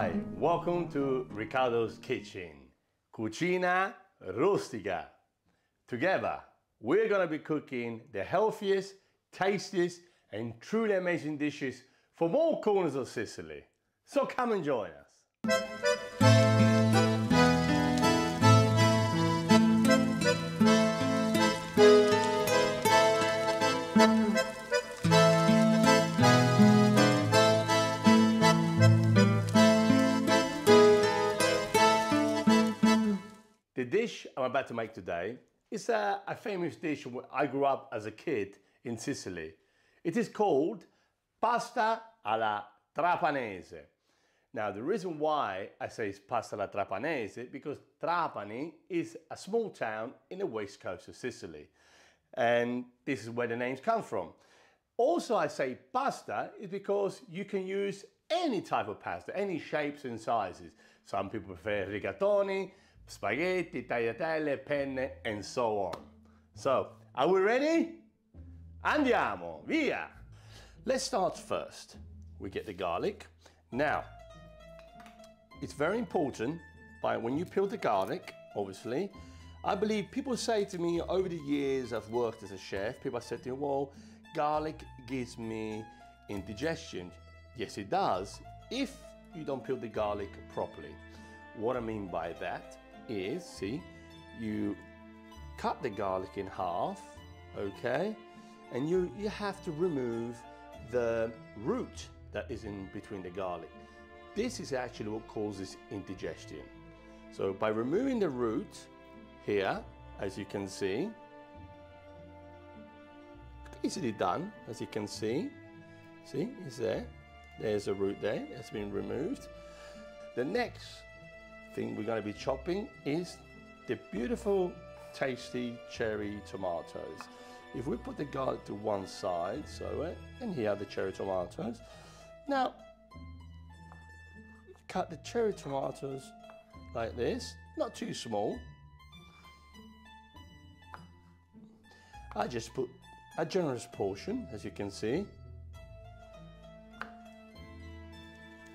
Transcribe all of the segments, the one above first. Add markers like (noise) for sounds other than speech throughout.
Hi, welcome to Ricardo's Kitchen, Cucina Rustica. Together, we're gonna be cooking the healthiest, tastiest, and truly amazing dishes from all corners of Sicily. So come and join us. Dish I'm about to make today is a, a famous dish I grew up as a kid in Sicily. It is called pasta alla trapanese. Now, the reason why I say it's pasta alla trapanese because Trapani is a small town in the west coast of Sicily. And this is where the names come from. Also, I say pasta is because you can use any type of pasta, any shapes and sizes. Some people prefer rigatoni, spaghetti, tagliatelle, penne, and so on. So, are we ready? Andiamo, via! Let's start first. We get the garlic. Now, it's very important by when you peel the garlic, obviously, I believe people say to me over the years I've worked as a chef, people have said to me, well, garlic gives me indigestion. Yes, it does, if you don't peel the garlic properly. What I mean by that is, see, you cut the garlic in half, okay? And you, you have to remove the root that is in between the garlic. This is actually what causes indigestion. So by removing the root here, as you can see, easily done, as you can see. See, is there? There's a root there, it's been removed. The next thing we're going to be chopping is the beautiful, tasty cherry tomatoes. If we put the garlic to one side, so uh, and here are the cherry tomatoes. Now, cut the cherry tomatoes like this, not too small. I just put a generous portion, as you can see.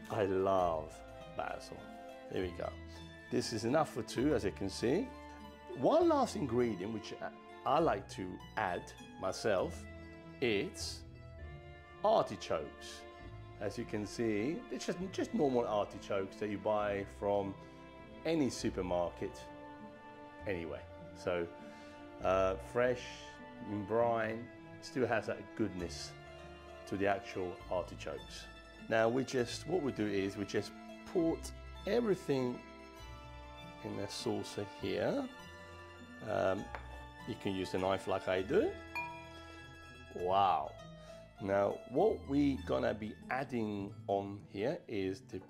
I love basil. There we go. This is enough for two, as you can see. One last ingredient, which I like to add myself, it's artichokes. As you can see, it's just, just normal artichokes that you buy from any supermarket anyway. So uh, fresh, in brine, still has that goodness to the actual artichokes. Now we just, what we do is we just put everything in a saucer here. Um, you can use a knife like I do. Wow. Now what we gonna be adding on here is the,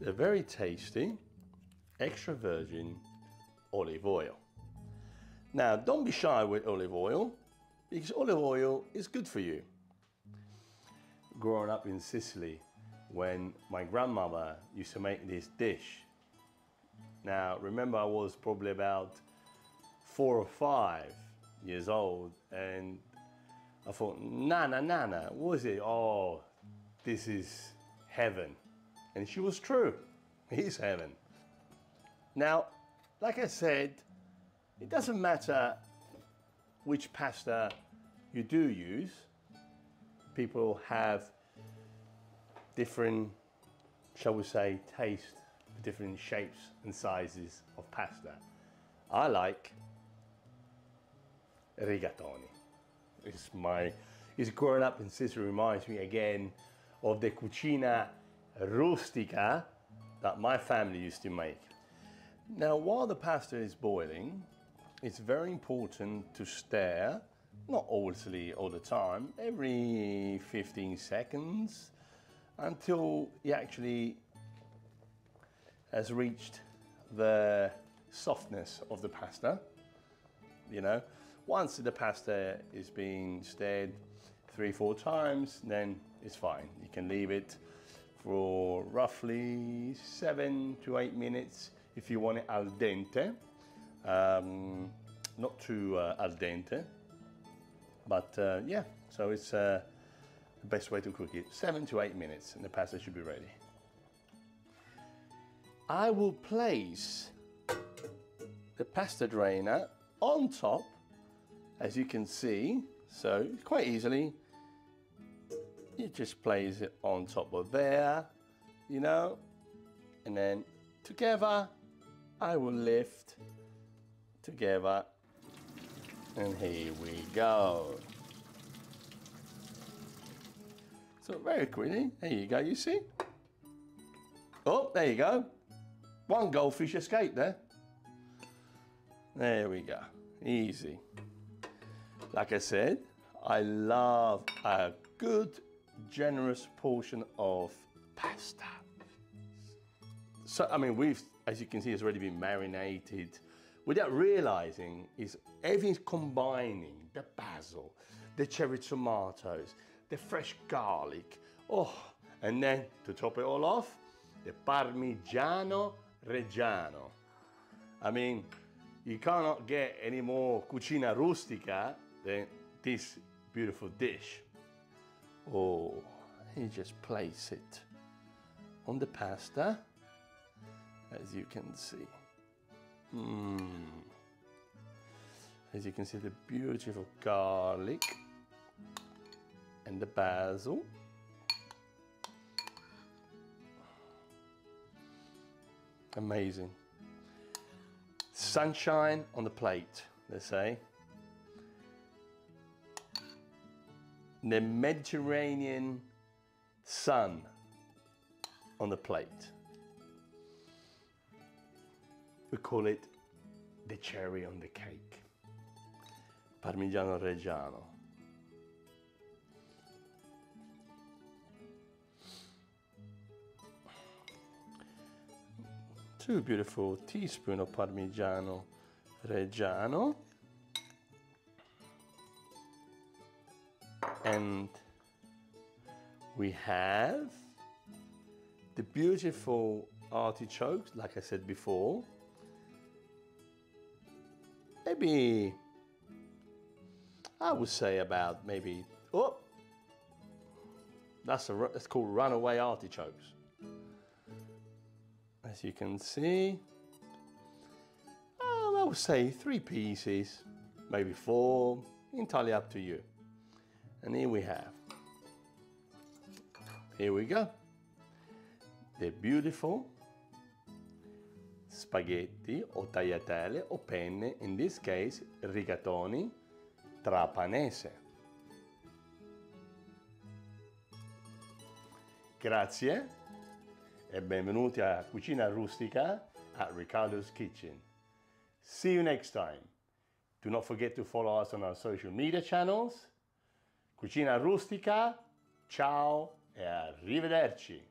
the very tasty extra virgin olive oil. Now don't be shy with olive oil because olive oil is good for you. Growing up in Sicily, when my grandmother used to make this dish. Now, remember, I was probably about four or five years old, and I thought, Nana, Nana, what is it? Oh, this is heaven. And she was true, (laughs) it is heaven. Now, like I said, it doesn't matter which pasta you do use, people have different, shall we say, taste, for different shapes and sizes of pasta. I like rigatoni. It's my, it's growing up in Sicily reminds me again of the cucina rustica that my family used to make. Now, while the pasta is boiling, it's very important to stir, not obviously all the time, every 15 seconds until it actually has reached the softness of the pasta. You know, once the pasta is being stirred three, four times, then it's fine. You can leave it for roughly seven to eight minutes if you want it al dente. Um, not too uh, al dente, but uh, yeah, so it's uh, the best way to cook it. Seven to eight minutes and the pasta should be ready. I will place the pasta drainer on top, as you can see. So quite easily, you just place it on top of there, you know, and then together, I will lift together, and here we go. So very quickly, there you go, you see? Oh, there you go. One goldfish escaped there. There we go, easy. Like I said, I love a good, generous portion of pasta. So, I mean, we've, as you can see, it's already been marinated. Without realizing, is everything's combining the basil, the cherry tomatoes, the fresh garlic. Oh, and then to top it all off, the Parmigiano Reggiano. I mean, you cannot get any more cucina rustica than this beautiful dish. Oh, you just place it on the pasta, as you can see. Mm. As you can see, the beautiful garlic and the basil. Amazing. Sunshine on the plate, they say. The Mediterranean sun on the plate. We call it the cherry on the cake. Parmigiano Reggiano. Two beautiful teaspoon of Parmigiano Reggiano. And we have the beautiful artichokes, like I said before. Maybe, I would say about maybe, oh, that's, a, that's called runaway artichokes as you can see. Um, I would say three pieces, maybe four, entirely up to you. And here we have, here we go. The beautiful spaghetti o tagliatelle o penne, in this case rigatoni trapanese. Grazie e benvenuti a Cucina Rustica at Riccardo's Kitchen. See you next time. Do not forget to follow us on our social media channels. Cucina Rustica, ciao e arrivederci.